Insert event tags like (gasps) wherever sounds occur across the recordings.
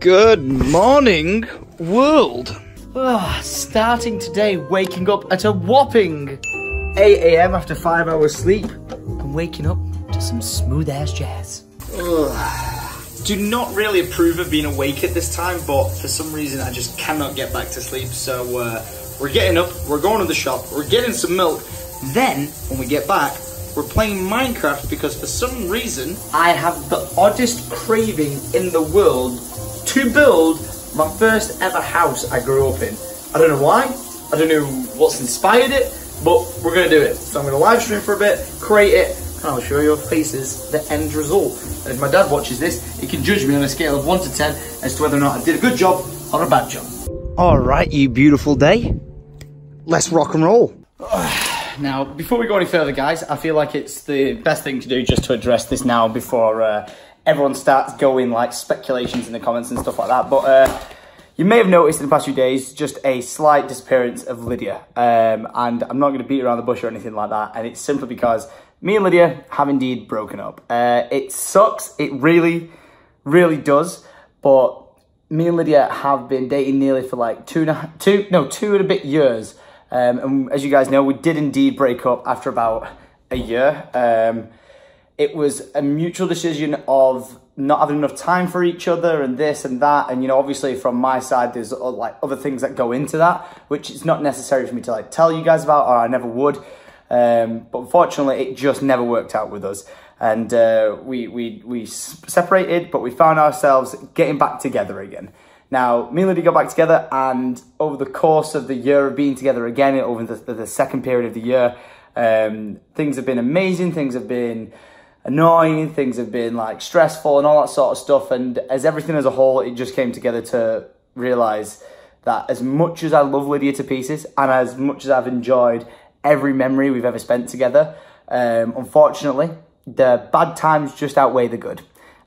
Good morning, world. Ah, starting today, waking up at a whopping 8 a.m. after five hours sleep, and waking up to some smooth ass jazz. Do not really approve of being awake at this time, but for some reason I just cannot get back to sleep. So uh, we're getting up, we're going to the shop, we're getting some milk. Then, when we get back, we're playing Minecraft because for some reason I have the oddest craving in the world to build my first ever house I grew up in. I don't know why, I don't know what's inspired it, but we're gonna do it. So I'm gonna live stream for a bit, create it, and I'll show your faces the end result. And if my dad watches this, he can judge me on a scale of 1 to 10 as to whether or not I did a good job or a bad job. All right, you beautiful day. Let's rock and roll. (sighs) Now, before we go any further, guys, I feel like it's the best thing to do just to address this now before uh, everyone starts going like speculations in the comments and stuff like that. But uh, you may have noticed in the past few days just a slight disappearance of Lydia. Um, and I'm not going to beat around the bush or anything like that. And it's simply because me and Lydia have indeed broken up. Uh, it sucks. It really, really does. But me and Lydia have been dating nearly for like two and a, two, no, two and a bit years. Um, and as you guys know, we did indeed break up after about a year. Um, it was a mutual decision of not having enough time for each other and this and that. And, you know, obviously from my side, there's uh, like other things that go into that, which is not necessary for me to like tell you guys about, or I never would. Um, but unfortunately, it just never worked out with us. And uh, we, we, we separated, but we found ourselves getting back together again. Now, me and Lydia got back together, and over the course of the year of being together again, over the, the second period of the year, um, things have been amazing. Things have been annoying. Things have been like stressful and all that sort of stuff. And as everything as a whole, it just came together to realize that as much as I love Lydia to pieces, and as much as I've enjoyed every memory we've ever spent together, um, unfortunately, the bad times just outweigh the good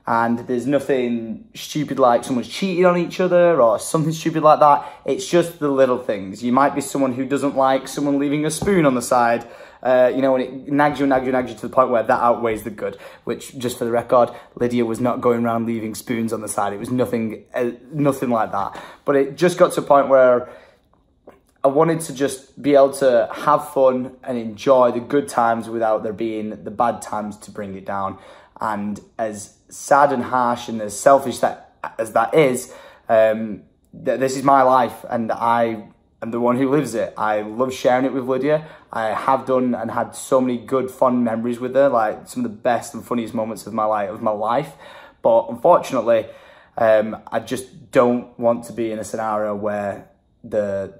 and there's nothing stupid like someone's cheating on each other or something stupid like that. It's just the little things. You might be someone who doesn't like someone leaving a spoon on the side, uh, you know, and it nags you, nags you, nags you to the point where that outweighs the good. Which, just for the record, Lydia was not going around leaving spoons on the side. It was nothing, uh, nothing like that. But it just got to a point where I wanted to just be able to have fun and enjoy the good times without there being the bad times to bring it down. And as sad and harsh and as selfish that as that is, um, th this is my life and I am the one who lives it. I love sharing it with Lydia. I have done and had so many good, fun memories with her, like some of the best and funniest moments of my life. Of my life. But unfortunately, um, I just don't want to be in a scenario where the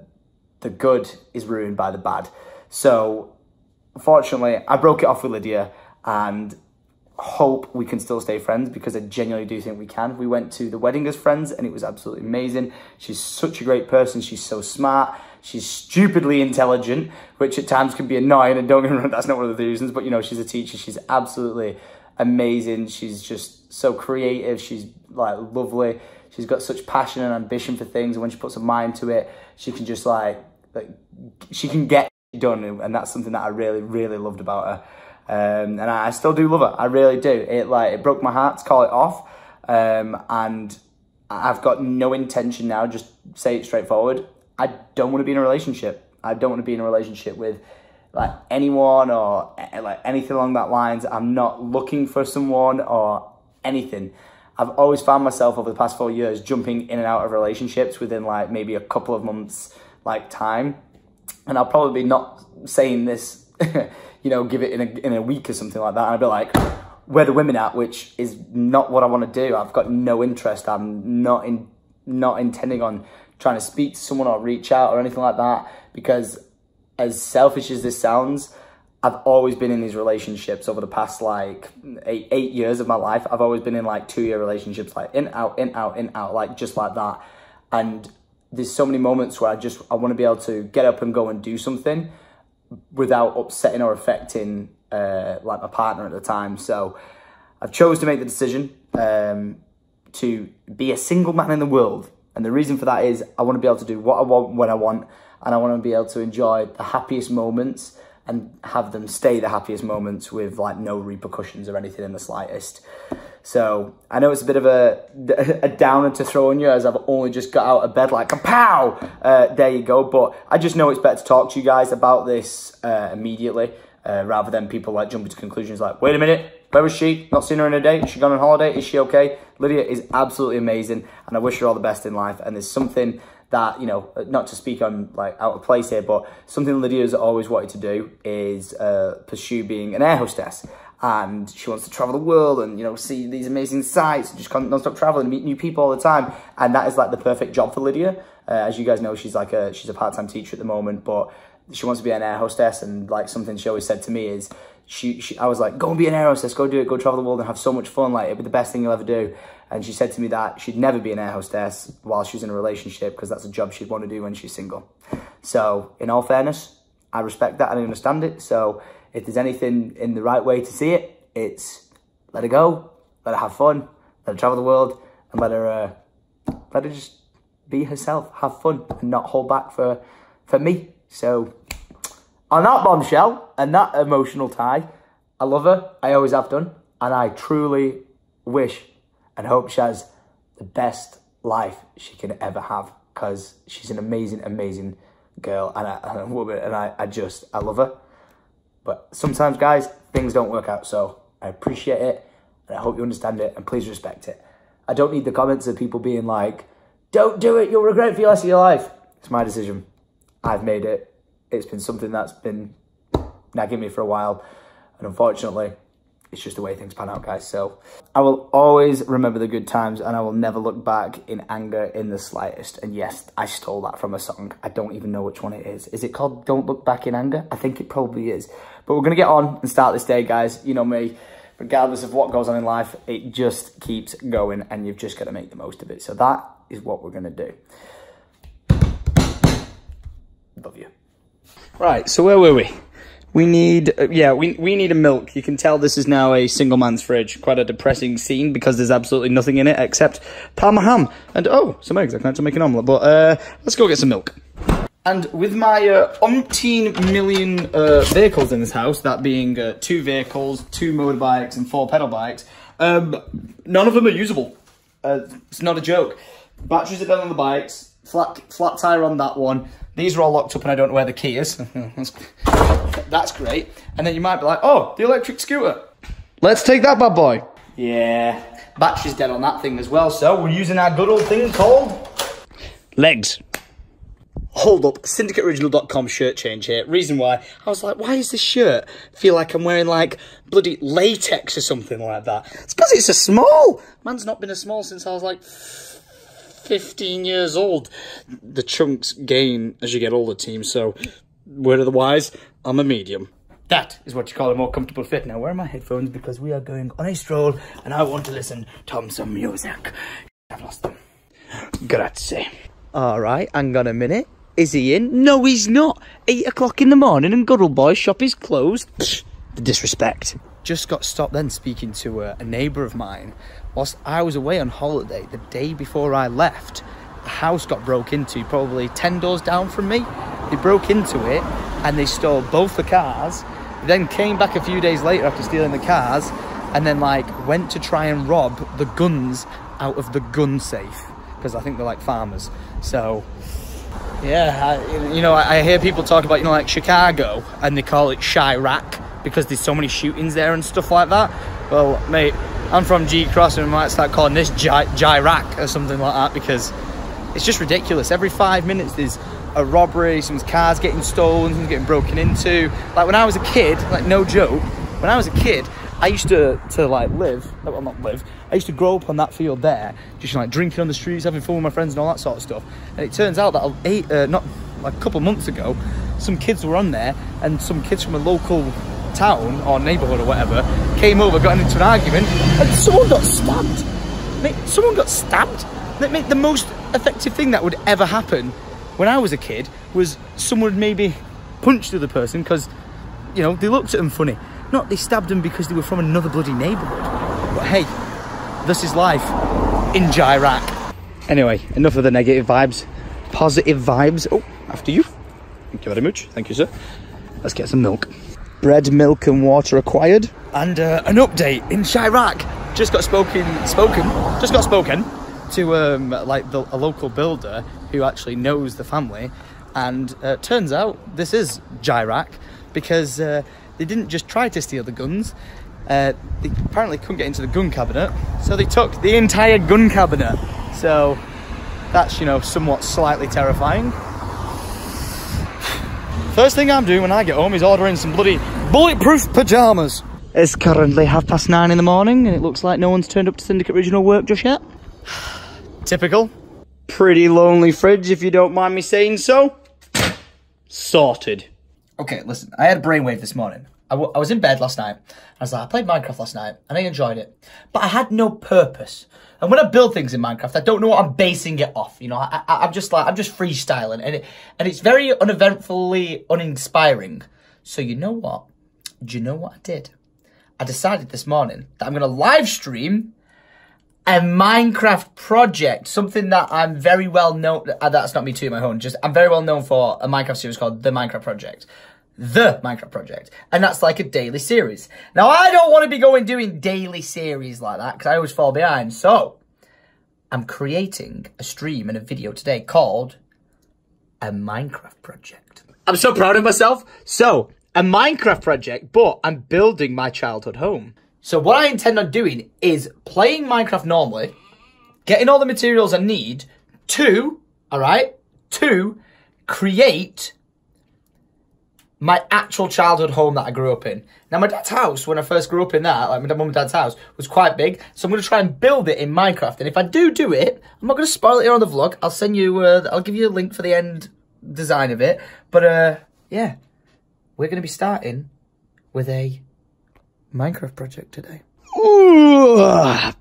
the good is ruined by the bad. So, unfortunately, I broke it off with Lydia and hope we can still stay friends because I genuinely do think we can. We went to the wedding as friends and it was absolutely amazing. She's such a great person. She's so smart. She's stupidly intelligent, which at times can be annoying. And don't get me wrong, that's not one of the reasons, but you know, she's a teacher. She's absolutely amazing. She's just so creative. She's like lovely. She's got such passion and ambition for things. And when she puts her mind to it, she can just like, like she can get done. And that's something that I really, really loved about her. Um, and I, I, still do love it. I really do. It like it broke my heart to call it off, um, and I've got no intention now. Just say it straightforward. I don't want to be in a relationship. I don't want to be in a relationship with like anyone or eh, like anything along that lines. I'm not looking for someone or anything. I've always found myself over the past four years jumping in and out of relationships within like maybe a couple of months like time. And I'll probably be not saying this (laughs) you know, give it in a, in a week or something like that. And I'd be like, where the women at? Which is not what I want to do. I've got no interest. I'm not in, not intending on trying to speak to someone or reach out or anything like that. Because as selfish as this sounds, I've always been in these relationships over the past like eight, eight years of my life. I've always been in like two year relationships, like in, out, in, out, in, out, like just like that. And there's so many moments where I just, I want to be able to get up and go and do something without upsetting or affecting uh, like my partner at the time. So I've chose to make the decision um, to be a single man in the world. And the reason for that is I want to be able to do what I want when I want, and I want to be able to enjoy the happiest moments and have them stay the happiest moments with like no repercussions or anything in the slightest. So I know it's a bit of a, (laughs) a downer to throw on you as I've only just got out of bed like a pow. Uh, there you go. But I just know it's better to talk to you guys about this uh, immediately uh, rather than people like jumping to conclusions like, wait a minute, where was she? Not seen her in a day. Is she gone on holiday? Is she okay? Lydia is absolutely amazing, and I wish her all the best in life. And there's something that you know, not to speak on like out of place here, but something Lydia's always wanted to do is uh, pursue being an air hostess. And she wants to travel the world and you know see these amazing sights, and just non-stop traveling, meet new people all the time, and that is like the perfect job for Lydia. Uh, as you guys know, she's like a she's a part-time teacher at the moment, but she wants to be an air hostess, and like something she always said to me is she, she I was like, go and be an air hostess, go do it, go travel the world and have so much fun, like it'd be the best thing you'll ever do. And she said to me that she'd never be an air hostess while she's in a relationship because that's a job she'd want to do when she's single. So, in all fairness, I respect that and I understand it. So, if there's anything in the right way to see it, it's let her go, let her have fun, let her travel the world, and let her uh, let her just be herself, have fun, and not hold back for for me. So, on that bombshell and that emotional tie, I love her. I always have done, and I truly wish and hope she has the best life she can ever have because she's an amazing, amazing girl and a, and a woman, and I, I just I love her. But sometimes, guys, things don't work out, so I appreciate it, and I hope you understand it, and please respect it. I don't need the comments of people being like, "Don't do it, you'll regret it for the rest of your life." It's my decision. I've made it. It's been something that's been nagging me for a while, and unfortunately, it's just the way things pan out, guys. So I will always remember the good times and I will never look back in anger in the slightest. And yes, I stole that from a song. I don't even know which one it is. Is it called Don't Look Back in Anger? I think it probably is. But we're going to get on and start this day, guys. You know me, regardless of what goes on in life, it just keeps going and you've just got to make the most of it. So that is what we're going to do. Love you. Right, so where were we? We need, uh, yeah, we, we need a milk. You can tell this is now a single man's fridge. Quite a depressing scene because there's absolutely nothing in it except Parma ham. And, oh, some eggs. I can actually make an omelette. But, uh, let's go get some milk. And with my uh, umpteen million uh, vehicles in this house, that being uh, two vehicles, two motorbikes, and four pedal bikes, um, none of them are usable. Uh, it's not a joke. Batteries are dead on the bikes, flat flat tire on that one. These are all locked up and I don't know where the key is. (laughs) That's great. And then you might be like, oh, the electric scooter. Let's take that bad boy. Yeah, battery's dead on that thing as well. So we're using our good old thing called legs. Hold up, syndicateoriginal.com shirt change here. Reason why, I was like, why is this shirt feel like I'm wearing like bloody latex or something like that? It's because it's a small. Man's not been a small since I was like 15 years old. The chunks gain as you get older, team. So, word of the wise, I'm a medium. That is what you call a more comfortable fit. Now, where are my headphones? Because we are going on a stroll and I want to listen to some music. I've lost them. Grazie. All right, hang on a minute. Is he in? No, he's not. Eight o'clock in the morning and Guddle Boy's shop is closed. Psh, the disrespect. Just got stopped then speaking to a, a neighbour of mine. Whilst I was away on holiday, the day before I left, a house got broke into probably 10 doors down from me. They broke into it and they stole both the cars. Then came back a few days later after stealing the cars and then like went to try and rob the guns out of the gun safe because I think they're like farmers. So yeah, I, you know, I, hear people talk about, you know, like Chicago and they call it Chiraq because there's so many shootings there and stuff like that. Well, mate, I'm from G Cross and we might start calling this Gyrac or something like that because it's just ridiculous. Every five minutes there's a robbery, some cars getting stolen, some getting broken into. Like when I was a kid, like no joke, when I was a kid, I used to, to like live, well not live, I used to grow up on that field there, just like drinking on the streets, having fun with my friends and all that sort of stuff. And it turns out that eight, uh, not like a couple months ago, some kids were on there and some kids from a local town or neighbourhood or whatever came over, got into an argument, and someone got stabbed. Mate, someone got stabbed. That mate, the most effective thing that would ever happen when I was a kid was someone maybe punched the other person because, you know, they looked at them funny. Not they stabbed them because they were from another bloody neighbourhood. But hey, this is life in Gyrac. Anyway, enough of the negative vibes. Positive vibes. Oh, after you. Thank you very much. Thank you, sir. Let's get some milk. Bread, milk and water acquired. And uh, an update in Chiraq. just got spoken, spoken, just got spoken to um, like the, a local builder who actually knows the family, and uh, turns out this is Gyrac because uh, they didn't just try to steal the guns. Uh, they apparently couldn't get into the gun cabinet, so they took the entire gun cabinet. So that's you know somewhat slightly terrifying. First thing I'm doing when I get home is ordering some bloody bulletproof pajamas. It's currently half past nine in the morning and it looks like no one's turned up to Syndicate Original work just yet. (sighs) Typical. Pretty lonely fridge, if you don't mind me saying so. Sorted. Okay, listen, I had a brainwave this morning. I, I was in bed last night. I was like, I played Minecraft last night and I enjoyed it. But I had no purpose. And when I build things in Minecraft, I don't know what I'm basing it off. You know, I, I, am just like, I'm just freestyling. And, it, and it's very uneventfully uninspiring. So you know what? Do you know what I did? I decided this morning that I'm going to live stream a Minecraft project, something that I'm very well known. Uh, that's not me too, my own. Just I'm very well known for a Minecraft series called the Minecraft Project, the Minecraft Project, and that's like a daily series. Now I don't want to be going doing daily series like that because I always fall behind. So I'm creating a stream and a video today called a Minecraft Project. I'm so proud of myself. So a Minecraft project, but I'm building my childhood home. So what I intend on doing is playing Minecraft normally, getting all the materials I need to, alright, to create my actual childhood home that I grew up in. Now, my dad's house, when I first grew up in that, like my mum and dad's house, was quite big. So I'm going to try and build it in Minecraft. And if I do do it, I'm not going to spoil it here on the vlog. I'll send you, uh, I'll give you a link for the end design of it. But, uh, yeah, we're going to be starting with a Minecraft project today.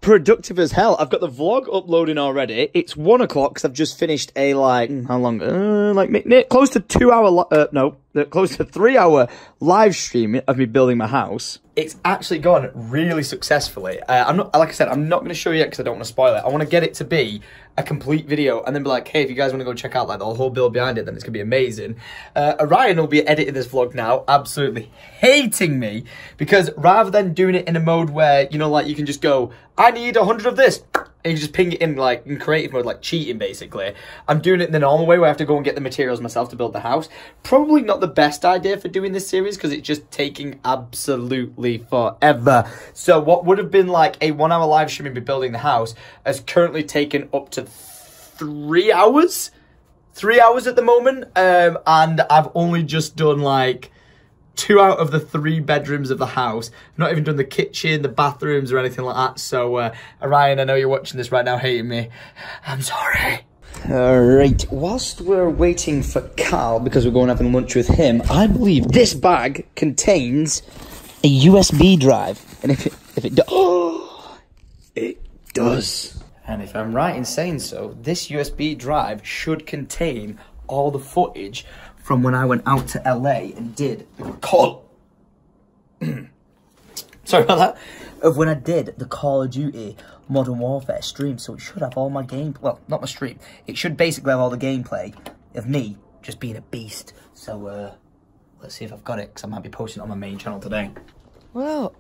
Productive as hell. I've got the vlog uploading already. It's one o'clock because I've just finished a like hmm, how long? Uh, like close to two hour. Uh, no, uh, close to three hour live stream of me building my house. It's actually gone really successfully. Uh, I'm not like I said. I'm not going to show you yet because I don't want to spoil it. I want to get it to be a complete video and then be like, hey, if you guys want to go check out like the whole build behind it, then it's gonna be amazing. Uh, Orion will be editing this vlog now, absolutely hating me because rather than doing it in a mode where you know, like you can just go, I need a hundred of this and you just ping it in like in creative mode, like cheating basically. I'm doing it in the normal way where I have to go and get the materials myself to build the house. Probably not the best idea for doing this series because it's just taking absolutely forever. So what would have been like a one hour live stream of building the house has currently taken up to three hours. Three hours at the moment. Um, and I've only just done like two out of the three bedrooms of the house. I've not even done the kitchen, the bathrooms, or anything like that. So, uh, Orion, I know you're watching this right now, hating me. I'm sorry. Alright, whilst we're waiting for Carl, because we're going having lunch with him, I believe this bag contains a USB drive. And if it, if it does, (gasps) oh, it does. And if I'm right in saying so, this USB drive should contain all the footage from when I went out to LA and did the call. (clears throat) Sorry about that. Of when I did the Call of Duty Modern Warfare stream, so it should have all my game. Well, not my stream. It should basically have all the gameplay of me just being a beast. So uh, let's see if I've got it, because I might be posting it on my main channel today. Well,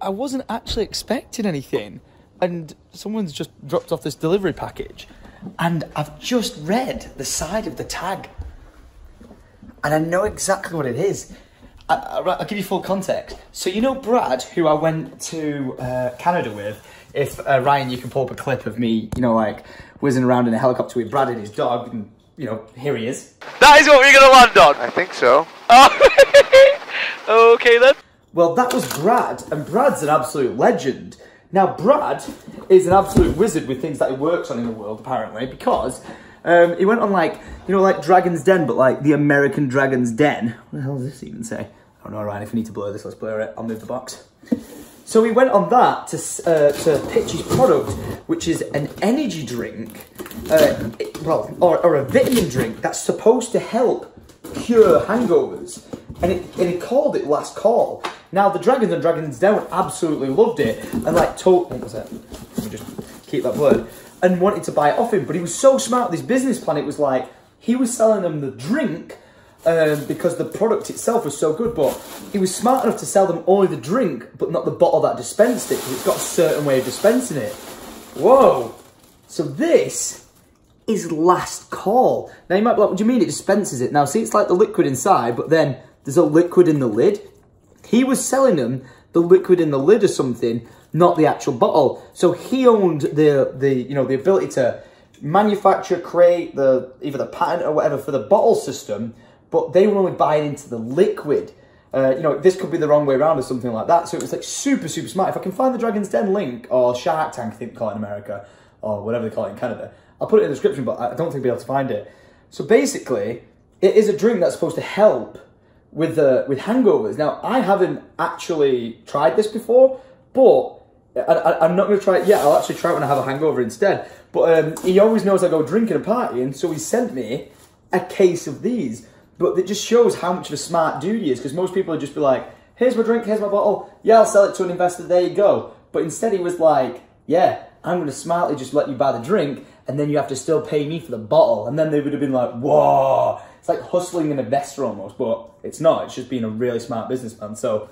I wasn't actually expecting anything, and someone's just dropped off this delivery package, and I've just read the side of the tag and I know exactly what it is. I, will give you full context. So you know Brad, who I went to uh, Canada with. If uh, Ryan, you can pull up a clip of me, you know, like whizzing around in a helicopter with Brad and his dog, and you know, here he is. That is what we're gonna land on. I think so. Oh, (laughs) okay then. Well, that was Brad, and Brad's an absolute legend. Now, Brad is an absolute wizard with things that he works on in the world, apparently, because um, he went on like, you know, like Dragon's Den, but like the American Dragon's Den. What the hell does this even say? I don't know, Ryan, if we need to blur this, let's blur it. I'll move the box. So he went on that to, uh, to pitch his product, which is an energy drink, uh, well, or, or, a vitamin drink that's supposed to help cure hangovers. And, it, and he called it Last Call. Now, the Dragons and Dragons Den absolutely loved it and like told, what was that? Let me just keep that blurred and wanted to buy it off him. But he was so smart this business plan. It was like he was selling them the drink um, because the product itself was so good. But he was smart enough to sell them only the drink, but not the bottle that dispensed it, because it's got a certain way of dispensing it. Whoa! So this is last call. Now you might be like, what do you mean it dispenses it? Now see, it's like the liquid inside, but then there's a liquid in the lid. He was selling them the liquid in the lid or something, not the actual bottle. So he owned the the you know the ability to manufacture, create the either the patent or whatever for the bottle system, but they were only buying into the liquid. Uh, you know, this could be the wrong way around or something like that. So it was like super, super smart. If I can find the Dragon's Den link or Shark Tank, I think they call it in America, or whatever they call it in Canada, I'll put it in the description, but I don't think I'll be able to find it. So basically, it is a drink that's supposed to help with uh, with hangovers. Now, I haven't actually tried this before, but I, am not going to try it yet. I'll actually try it when I have a hangover instead. But um, he always knows I go drinking a party, and partying, so he sent me a case of these. But it just shows how much of a smart dude he is, because most people would just be like, here's my drink, here's my bottle, yeah, I'll sell it to an investor, there you go. But instead he was like, yeah, I'm going to smartly just let you buy the drink, and then you have to still pay me for the bottle. And then they would have been like, whoa. It's like hustling an investor almost, but it's not. It's just being a really smart businessman. So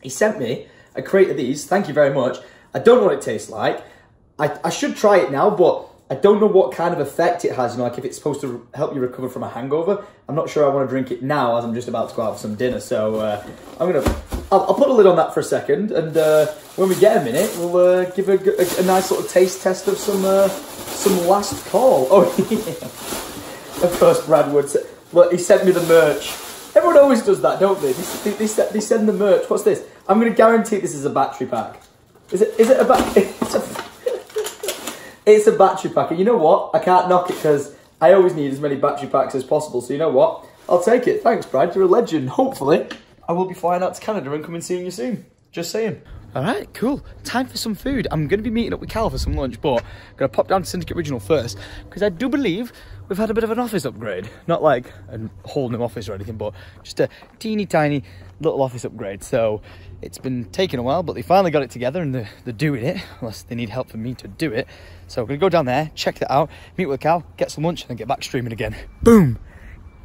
he sent me a crate of these. Thank you very much. I don't know what it tastes like. I, I should try it now, but I don't know what kind of effect it has. You know, like if it's supposed to help you recover from a hangover. I'm not sure I want to drink it now as I'm just about to go out for some dinner. So uh, I'm gonna, I'll, I'll, put a lid on that for a second, and uh, when we get a minute, we'll uh, give a, a, a, nice little taste test of some uh, some last call. Oh (laughs) yeah, of course, Brad would. Say, Look, he sent me the merch. Everyone always does that, don't they? They, they, they, send the merch. What's this? I'm going to guarantee this is a battery pack. Is it? Is it a battery? (laughs) It's a, it's a battery pack. And you know what? I can't knock it because I always need as many battery packs as possible. So you know what? I'll take it. Thanks, Brad. You're a legend. Hopefully, I will be flying out to Canada and coming seeing you soon. Just saying. All right, cool. Time for some food. I'm going to be meeting up with Cal for some lunch, but I'm going to pop down to Syndicate Original first because I do believe we've had a bit of an office upgrade. Not like a whole new office or anything, but just a teeny tiny little office upgrade. So it's been taking a while, but they finally got it together and they're, they're doing it, unless they need help from me to do it. So going to go down there, check that out, meet with Cal, get some lunch, and then get back streaming again. Boom!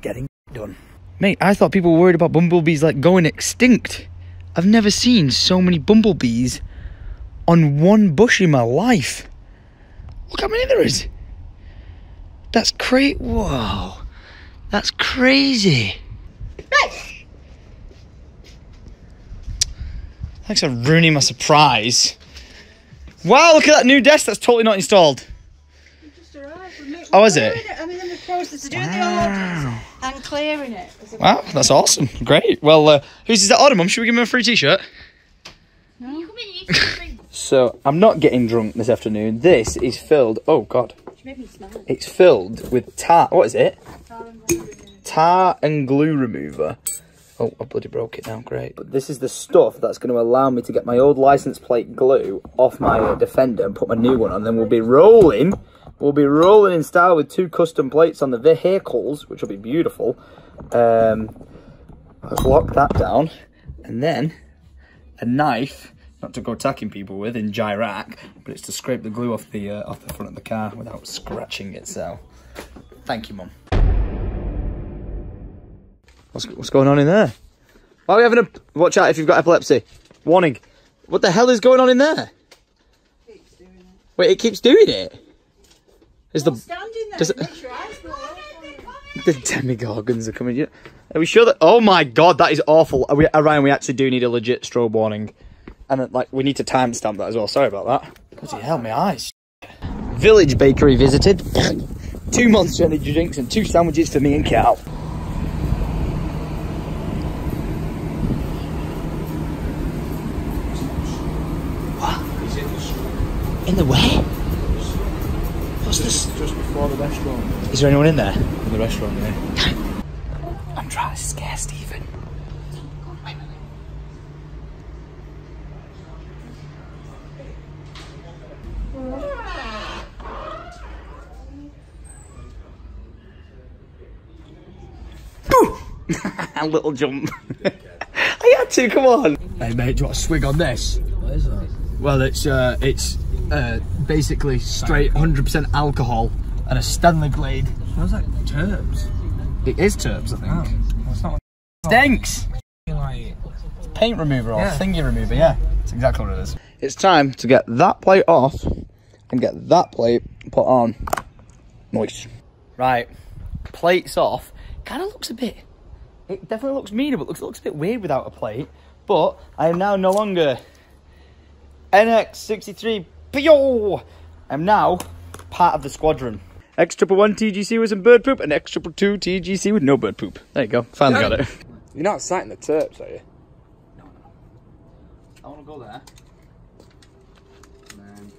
Getting done. Mate, I thought people were worried about bumblebees like going extinct. I've never seen so many bumblebees on one bush in my life. Look how many there is. That's crazy. Whoa. That's crazy. Thanks for ruining my surprise. Wow, look at that new desk that's totally not installed. Oh, is it? I'm in the process of doing the orders and clearing it. Wow, that's awesome. Great. Well, uh, who's is that order, Mum? Should we give him a free t-shirt? No. so, I'm not getting drunk this afternoon. This is filled... Oh, God. It's filled with tar... What is it? Tar and glue remover. Oh, I bloody broke it now, great. But this is the stuff that's going to allow me to get my old license plate glue off my uh, Defender and put my new one on. Then we'll be rolling We'll be rolling in style with two custom plates on the vehicles, which will be beautiful. Um, let's lock that down. And then a knife, not to go attacking people with in Iraq, but it's to scrape the glue off the uh, off the front of the car without scratching it. So, thank you, Mum. What's, what's going on in there? Why are we having a... Watch out if you've got epilepsy. Warning. What the hell is going on in there? It. Wait, it keeps doing it? Is the does it, the Demogorgons are coming? Are we sure that? Oh my god, that is awful. Are we, Ryan, we actually do need a legit strobe warning, and uh, like we need to timestamp that as well. Sorry about that. Bloody hell, my eyes. Village bakery visited. (laughs) two monster energy drinks and two sandwiches for me and Cal. What? In the way? What's this? Just before the restaurant. Is there anyone in there? In the restaurant, yeah. I'm trying to scare Stephen. Wait a minute. A little jump. (laughs) I had to, come on. Hey mate, do you want a swig on this? What is that? Well, it's uh, it's uh, basically straight 100% alcohol and a Stanley Blade. Smells like turps. It is turps, I think. Oh. Stinks. Like, Paint remover or Yeah. thingy remover, yeah. That's exactly what it is. It's time to get that plate off and get that plate put on. Nice. Right. Plate's off. Kind of looks a bit. It definitely looks meaner, but looks looks a bit weird without a plate. But I am now no longer NX63 PO. I'm now part of the squadron. X triple one TGC with some bird poop and X triple two TGC with no bird poop. There you go. Finally got it. you're not sighting the turps, are you? No, no. I want to go there. And then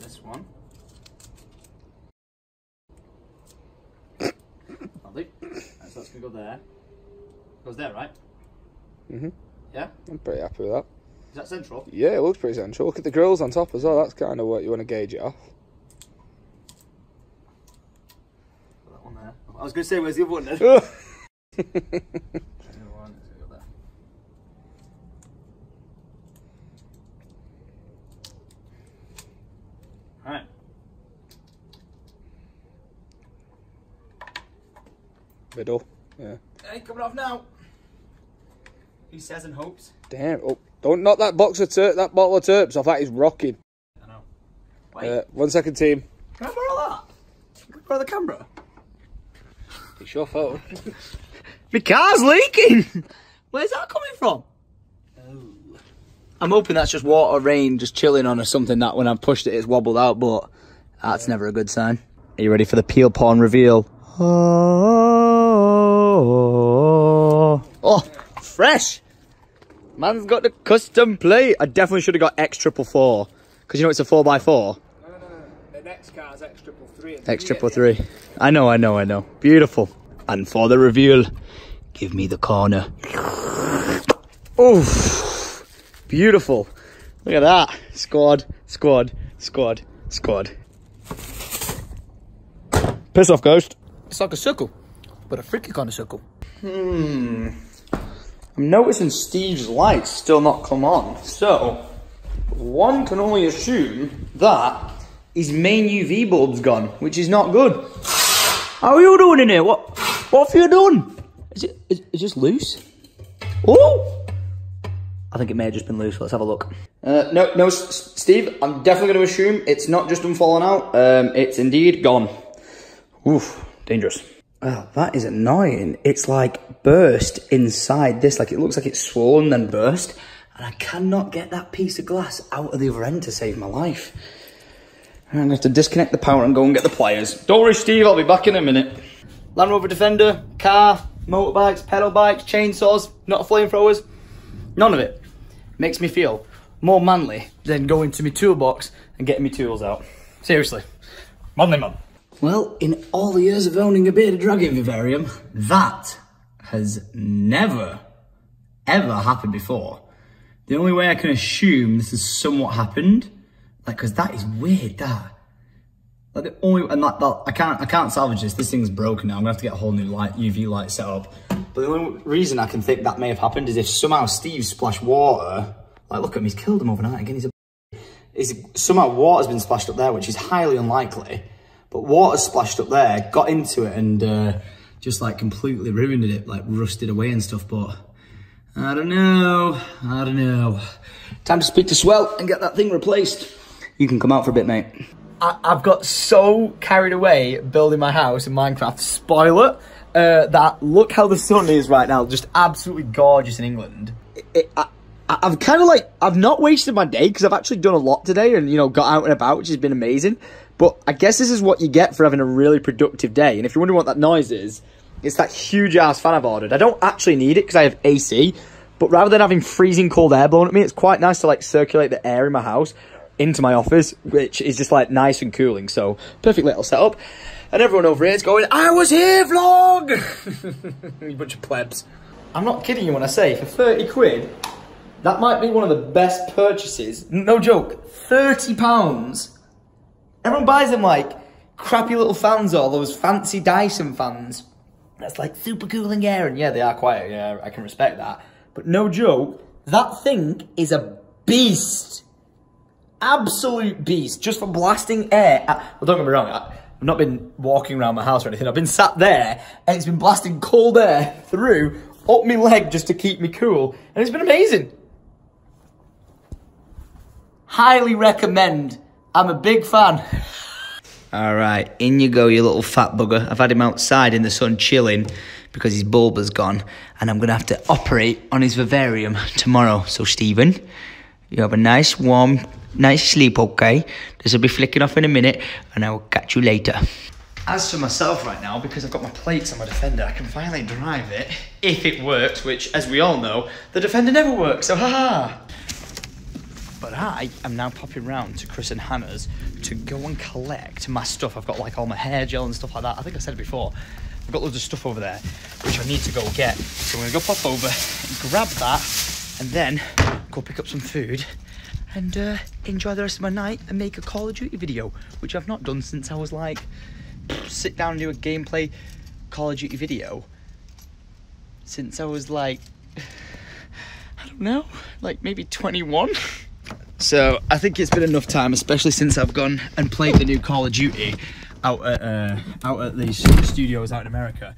this one. Lovely. Right, so that's gonna go there. Goes there, right? Mhm. Yeah. I'm pretty happy with that. Is that central? Yeah, it looks pretty central. Look at the grills on top as well. That's kind of what you want to gauge it off. Put that one there. I was gonna say, where's the other one then? Ugh. The other one go there. Alright. Middle. Yeah. Hey, coming off now. He says and hopes. Damn. Oh, don't knock that box of ter- that bottle of turps off. That is rocking. I know. Wait, Uh, one second, team. can I borrow that? Can I borrow the camera? It's your phone. (laughs) My car's leaking! Where's that coming from? Oh. I'm hoping that's just water, rain, just chilling on or something that when I've pushed it, it's wobbled out, but that's never a good sign. Are you ready for the peel porn reveal? Oh, oh fresh! Man's got the custom plate. I definitely should have got X triple four. Because you know it's a 4x4. The next car's X triple three. X triple three. I know, I know, I know. Beautiful. And for the reveal, give me the corner. Oof. Beautiful. Look at that. Squad, squad, squad, squad. Piss off, ghost. It's like a circle, but a freaky kind of circle. Hmm. I'm noticing Steve's lights still not come on. So, one can only assume that his main UV bulb's gone, which is not good. How are you doing in here? What what have you done? Is it is, is this loose? Oh! I think it may have just been loose. Let's have a look. Uh, no, no, S- Steve. I'm definitely going to assume it's not just been falling out. Um, it's indeed gone. Oof, dangerous. Oh, that is annoying. It's like burst inside this. Like it looks like it's swollen then burst. And I cannot get that piece of glass out of the other end to save my life. I'm gonna have to disconnect the power and go and get the pliers. Don't worry, Steve. I'll be back in a minute. Land Rover Defender, car, motorbikes, pedal bikes, chainsaws, not flamethrowers. None of it makes me feel more manly than going to my toolbox and getting my tools out. Seriously, manly man. Well, in all the years of owning a bearded dragon vivarium, that has never, ever happened before. The only way I can assume this has somewhat happened, like, cause that is weird, that. Like the only, and that, that, I can't, I can't salvage this. This thing's broken now. I'm gonna have to get a whole new light, UV light set up. But the only reason I can think that may have happened is if somehow Steve splashed water. Like, look at him, he's killed him overnight again. He's a is somehow water's been splashed up there, which is highly unlikely. But water splashed up there, got into it, and uh, just like completely ruined it, like rusted away and stuff. But I don't know, I don't know. Time to speak to Swell and get that thing replaced. You can come out for a bit, mate. I, I've got so carried away building my house in Minecraft, spoiler, uh, that look how the sun is right now, just absolutely gorgeous in England. it, I, I- I've kind of like I've not wasted my day because I've actually done a lot today and you know got out and about, which has been amazing. But I guess this is what you get for having a really productive day. And if you're wondering what that noise is, it's that huge ass fan I've ordered. I don't actually need it because I have AC, but rather than having freezing cold air blown at me, it's quite nice to like circulate the air in my house into my office, which is just like nice and cooling. So perfect little setup. And everyone over here is going, I was here, vlog! (laughs) you bunch of plebs. I'm not kidding you when I say, for 30 quid, that might be one of the best purchases. No joke, 30 pounds. Everyone buys them like crappy little fans or those fancy Dyson fans. That's like super cooling air, and yeah, they are quiet, yeah, I can respect that. But no joke, that thing is a beast. Absolute beast, just for blasting air. Uh, well, don't get me wrong, I, I've not been walking around my house or anything. I've been sat there and it's been blasting cold air through up my leg just to keep me cool. And it's been amazing. Highly recommend. I'm a big fan. All right, in you go, you little fat bugger. I've had him outside in the sun chilling because his bulb has gone, and I'm gonna have to operate on his vivarium tomorrow. So, Stephen, you have a nice, warm, nice sleep, okay? This will be flicking off in a minute, and I will catch you later. As for myself right now, because I've got my plates on my Defender, I can finally drive it if it works, which, as we all know, the Defender never works, so haha! But I am now popping round to Chris and Hannah's to go and collect my stuff. I've got like all my hair gel and stuff like that. I think I said it before. I've got loads of stuff over there, which I need to go get. So I'm gonna go pop over, and grab that, and then go pick up some food and uh, enjoy the rest of my night and make a Call of Duty video, which I've not done since I was like, sit down and do a gameplay Call of Duty video since I was like, (sighs) I don't know, like maybe 21. (laughs) So I think it's been enough time, especially since I've gone and played the new Call of Duty out at uh, out at these studios out in America.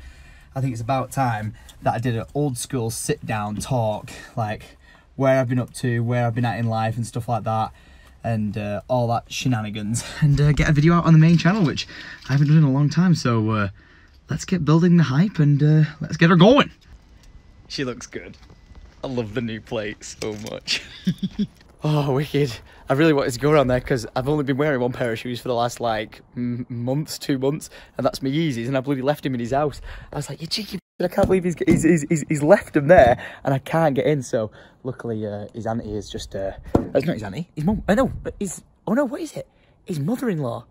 I think it's about time that I did an old school sit down talk, like where I've been up to, where I've been at in life, and stuff like that, and uh, all that shenanigans, (laughs) and uh, get a video out on the main channel, which I haven't done in a long time. So uh, let's get building the hype and uh, let's get her going. She looks good. I love the new plate so much. (laughs) Oh, wicked. I really wanted to go around there because I've only been wearing one pair of shoes for the last like months, two months, and that's my Yeezys, and I bloody left him in his house. I was like, you cheeky I can't believe he's, he's, he's, he's, left them there, and I can't get in, so luckily uh, his auntie is just, uh, that's not his auntie, his mum, I know, but his, oh no, what is it? His mother-in-law.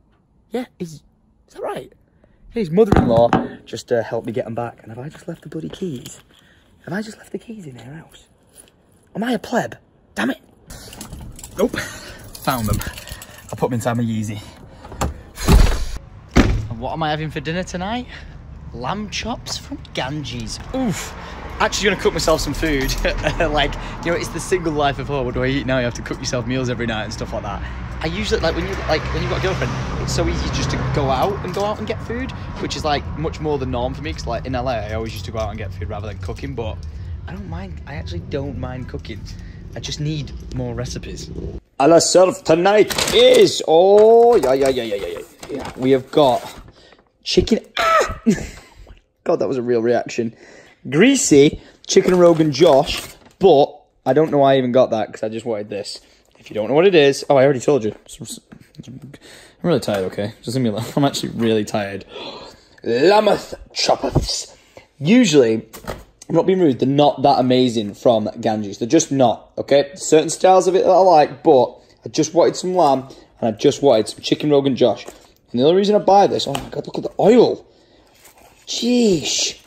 Yeah, his, is that right? His mother-in-law just uh, helped me get them back, and have I just left the bloody keys? Have I just left the keys in their house? Am I a pleb? Damn it. Nope. Found them. I'll put them inside my Yeezy. And what am I having for dinner tonight? Lamb chops from Ganges. Oof. Actually gonna cook myself some food. (laughs) like, you know, it's the single life of, oh, what do I eat now? You have to cook yourself meals every night and stuff like that. I usually, like, when you, like, when you've got a girlfriend, it's so easy just to go out and go out and get food, which is, like, much more the norm for me, because, like, in LA, I always used to go out and get food rather than cooking, but I don't mind, I actually don't mind cooking. I just need more recipes. A la serve tonight is oh yeah yeah yeah yeah yeah yeah. We have got chicken. Ah! (laughs) God, that was a real reaction. Greasy chicken rogan Josh, but I don't know why I even got that because I just wanted this. If you don't know what it is, oh, I already told you. I'm really tired. Okay, just leave me alone. (laughs) I'm actually really tired. (gasps) Lammoth choppers. Usually, I'm not being rude, they're not that amazing from Ganges. They're just not, okay? Certain styles of it that I like, but I just wanted some lamb and I just wanted some chicken rogan Josh. And the only reason I buy this, oh my god, look at the oil. Jeez.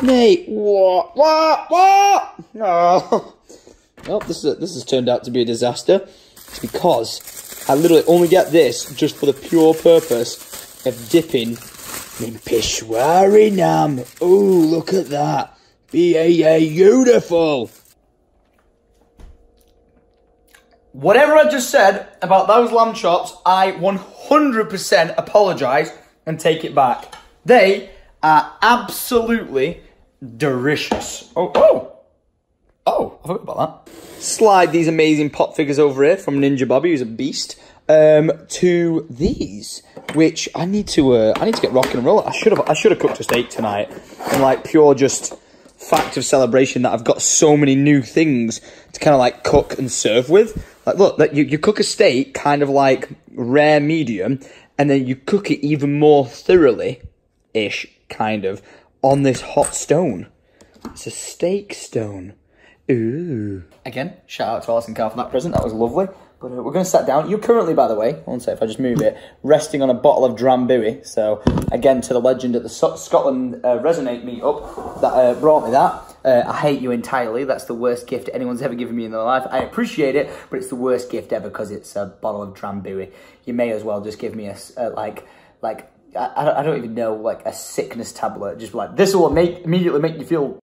Mate, what? What? What? No. (laughs) Well, this, is, this has turned out to be a disaster. It's because I literally only get this just for the pure purpose of dipping in Peshwari Naan. Ooh, look at that. Beautiful. Whatever I just said about those lamb chops, I 100% apologise and take it back. They are absolutely delicious. Oh, oh. Oh, I forgot about that. Slide these amazing pop figures over here from Ninja Bobby, who's a beast, um, to these, which I need to, uh, I need to get rock and roll. I should have, I should have cooked a steak tonight, and like pure just fact of celebration that I've got so many new things to kind of like cook and serve with. Like, look, that you, you cook a steak kind of like rare medium, and then you cook it even more thoroughly ish, kind of, on this hot stone. It's a steak stone. Ooh. Again, shout out to Alison Carr for that present. That was lovely. But uh, we're going to sit down. You're currently, by the way, one sec, if I just move it, resting on a bottle of Drambuie. So, again, to the legend at the so Scotland uh, Resonate meetup that uh, brought me that. Uh, I hate you entirely. That's the worst gift anyone's ever given me in their life. I appreciate it, but it's the worst gift ever because it's a bottle of Drambuie. You may as well just give me a, uh, like, like, I, I don't even know, like a sickness tablet. Just like, this will make immediately make you feel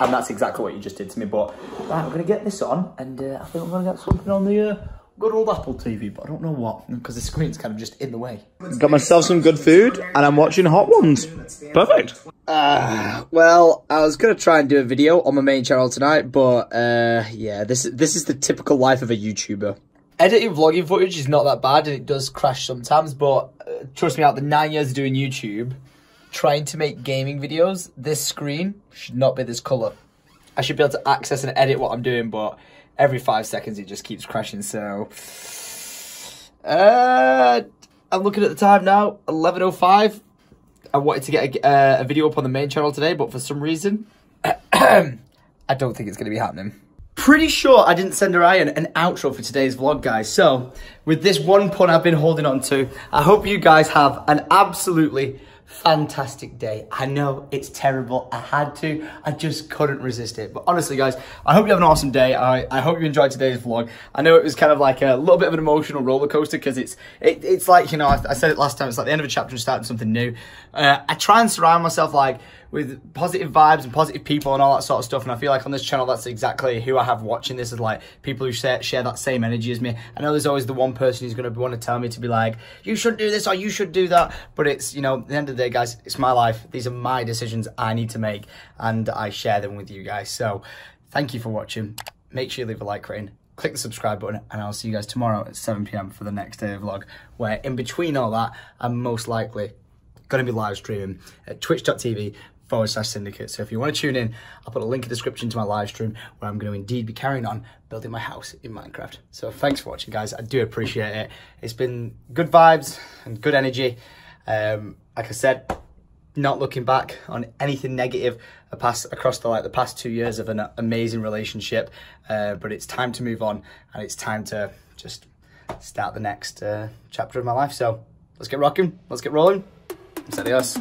and that's exactly what you just did to me. But right, we're gonna get this on, and uh, I think I'm gonna get something on the uh, good old Apple TV, but I don't know what because the screen's kind of just in the way. Got myself some good food, and I'm watching Hot Ones. Perfect. Uh, well, I was gonna try and do a video on my main channel tonight, but uh, yeah, this this is the typical life of a YouTuber. Editing vlogging footage is not that bad and it does crash sometimes, but uh, trust me, out the nine years of doing YouTube, trying to make gaming videos, this screen should not be this colour. I should be able to access and edit what I'm doing, but every five seconds it just keeps crashing, so... Uh, I'm looking at the time now, 11.05. I wanted to get a, uh, a video up on the main channel today, but for some reason, (clears throat) I don't think it's going to be happening. Pretty sure I didn't send Ryan an outro for today's vlog, guys. So, with this one pun I've been holding on to, I hope you guys have an absolutely fantastic day. I know it's terrible. I had to. I just couldn't resist it. But honestly, guys, I hope you have an awesome day. I, I hope you enjoyed today's vlog. I know it was kind of like a little bit of an emotional roller coaster because it's it, it's like, you know, I, I, said it last time, it's like the end of a chapter and starting something new. Uh, I try and surround myself like with positive vibes and positive people and all that sort of stuff. And I feel like on this channel, that's exactly who I have watching this is like people who share, share that same energy as me. I know there's always the one person who's going to want to tell me to be like, you should do this or you should do that. But it's, you know, at the end of the day, guys, it's my life. These are my decisions I need to make and I share them with you guys. So thank you for watching. Make sure you leave a like rating click the subscribe button and I'll see you guys tomorrow at 7pm for the next day of vlog where in between all that I'm most likely going to be live streaming at twitch.tv forward slash syndicate. So if you want to tune in, I'll put a link in the description to my live stream where I'm going to indeed be carrying on building my house in Minecraft. So thanks for watching, guys. I do appreciate it. It's been good vibes and good energy. Um, like I said, not looking back on anything negative across the like the past two years of an amazing relationship. Uh, but it's time to move on and it's time to just start the next uh, chapter of my life. So let's get rocking. Let's get rolling. Adios.